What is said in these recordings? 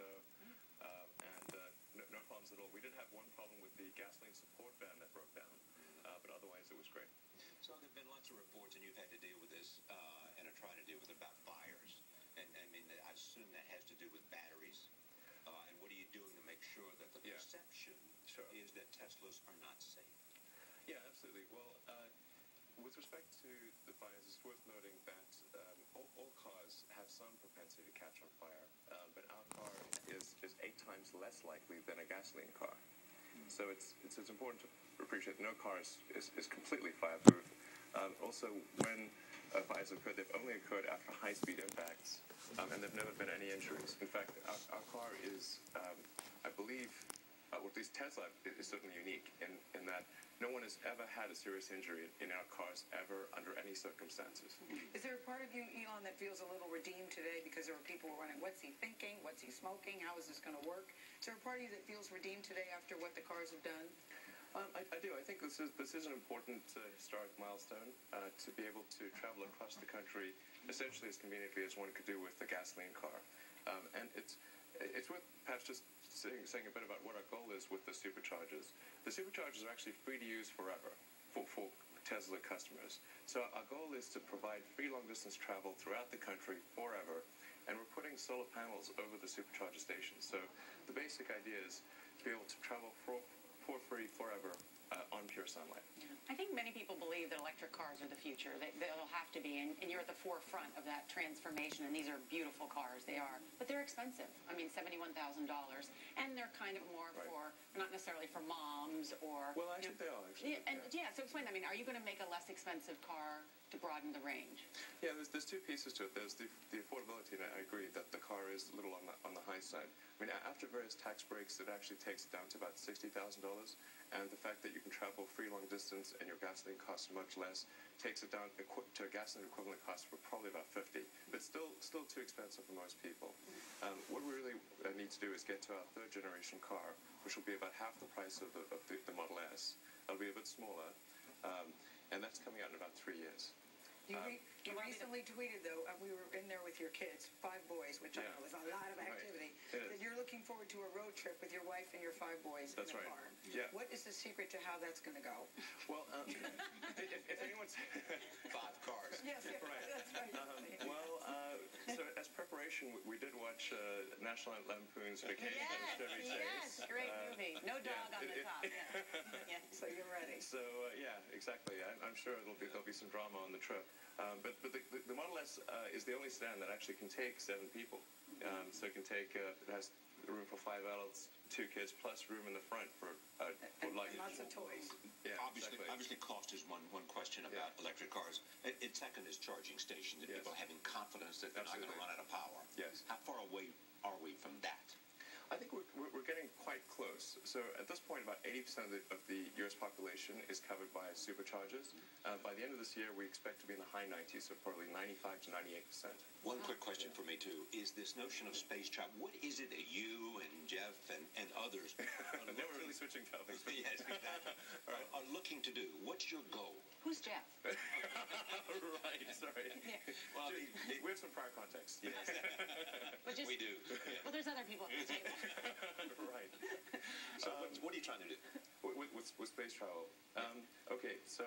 snow, um, and uh, no, no problems at all. We did have one problem with the gasoline support van that broke down, uh, but otherwise it was great. So there've been lots of reports, and you've had to deal with this uh, and are trying to deal with it about fires. And I mean, I assume that has to do with batteries. Uh, and what are you doing to make sure that the Yeah. perception Sure. is that Teslas are not safe? Yeah, absolutely. Well, uh, with respect to the fires, it's worth noting that um, all, all cars have some propensity to catch on fire, um, but our car is, is eight times less likely than a gasoline car. So it's, it's, it's important to appreciate that no car is, is, is completely fireproof. Um, also, when uh, fires occur, they've only occurred after high-speed impacts, um, and there've never been any injuries. In fact, our, our car is, um, I believe, uh, well, at least Tesla i- is certainly unique in, in that no one has ever had a serious injury in our cars ever under any circumstances. Is there a part of you, Elon, that feels a little redeemed today because there are people who are running, what's he thinking? What's he smoking? How is this going to work? Is there a part of you that feels redeemed today after what the cars have done? Um, I, I do. I think this is this is an important uh, historic milestone uh, to be able to travel across the country essentially as conveniently as one could do with a gasoline car. Um, and it's it's worth perhaps just saying, saying a bit about what our goal is with the superchargers. The superchargers are actually free to use forever for, for Tesla customers. So our goal is to provide free long distance travel throughout the country forever. And we're putting solar panels over the supercharger stations. So the basic idea is to be able to travel for, for free forever uh, on pure sunlight. I think many people believe that electric cars are the future. They, they'll have to be, and, and you're at the forefront of that transformation. And these are beautiful cars, they are, but they're expensive. I mean, seventy-one thousand dollars, and they're kind of more Right. for not necessarily for moms or. Well, you actually, know- they are. Actually, Yeah, and yeah, so explain. I mean, are you going to make a less expensive car to broaden the range? Yeah, there's, there's two pieces to it. There's the, the affordability, and I agree that the car is a little on the, on the high side. I mean, after various tax breaks, it actually takes it down to about $60,000. And the fact that you can travel free long distance and your gasoline costs much less takes it down equi- to a gasoline equivalent cost for probably about 50 but still still too expensive for most people. Um, what we really uh, need to do is get to our third generation car, which will be about half the price of the, of the, the Model S. It'll be a bit smaller, um, and that's coming out in about three years. You, Um, re- you you want to- recently tweeted, though, uh, we were in there with your kids, five boys, which I Yeah. know is a lot of Right. activity, It that is. you're looking forward to a road trip with your wife and your five boys That's in the right. car. Yeah. What is the secret to how that's going to go? Well, um, if, if anyone's Five cars. Yes, yeah, Right. that's right. Um, well, uh, so as preparation, we, we did watch uh, National Lampoon's Vacation yes, exactly. I'm, I'm sure it'll be, there'll be some drama on the trip. Um, but but the, the, the Model S uh, is the only sedan that actually can take seven people. Um, so it can take uh, it has room for five adults, two kids, plus room in the front for uh, for And luggage. lots of toys. Yeah, Obviously, exactly. obviously, cost is one, one question about electric cars. And, and second is charging stations, and Yes. people having confidence that they're not going to run out of power. Yes. How far away are we from that? I think we're, we're, getting quite close. So at this point, about 80% of the, of the U.S. population is covered by superchargers. Uh, by the end of this year, we expect to be in the high 90s, so probably 95 to 98%. One quick question for me too is this notion of space travel. What is it that you and Jeff and, and others are And then we're looking- really switching topics. yes, exactly. are, are looking to do? What's your goal? Who's Jeff? right, sorry. Yeah. Well, Ju- we have some prior context. Yes, But just, we do. Yeah. Well, there's other people at the table. right. So what's, what are you trying to do? With, with, with space travel. Um, okay, so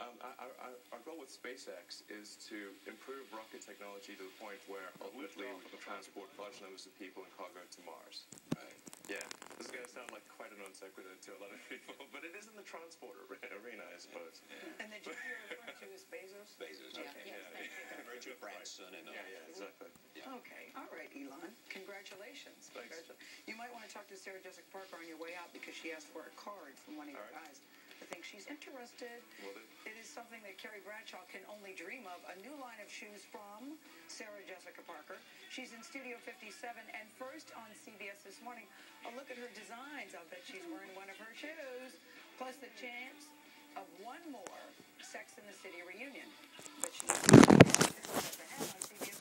um, our, our, our goal with SpaceX is to improve rocket technology to the point where ultimately we can transport large numbers of people and cargo to Mars. Right. Yeah, this is going to sound like quite a non sequitur to a lot of people, but it is in the transport ar- arena, I suppose. And the Jeff you're referring to is Bezos? Bezos. Yeah, Okay. yes, thank you. Richard Branson and uh, Yeah, yeah, exactly. Okay, all right, Elon. Congratulations. Thanks. Congratulations. You might want to talk to Sarah Jessica Parker on your way out because she asked for a card from one of your All right. guys. I think she's interested. It is something that Carrie Bradshaw can only dream of. A new line of shoes from Sarah Jessica Parker. She's in Studio 57. And first on CBS this morning, a look at her designs. I'll bet she's wearing one of her shoes. Plus the chance of one more Sex in the City reunion. But she's on CBS